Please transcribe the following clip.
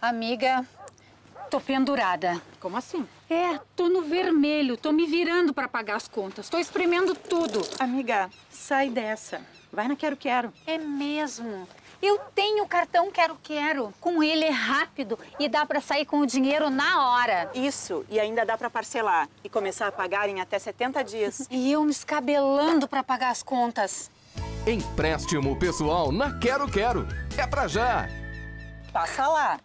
Amiga, tô pendurada. Como assim? É, tô no vermelho, tô me virando para pagar as contas, tô espremendo tudo. Amiga, sai dessa. Vai na Quero Quero. É mesmo. Eu tenho o cartão Quero Quero. Com ele é rápido e dá para sair com o dinheiro na hora. Isso, e ainda dá para parcelar e começar a pagar em até 70 dias. E eu me escabelando para pagar as contas. Empréstimo pessoal na Quero Quero. É pra já! Passa lá.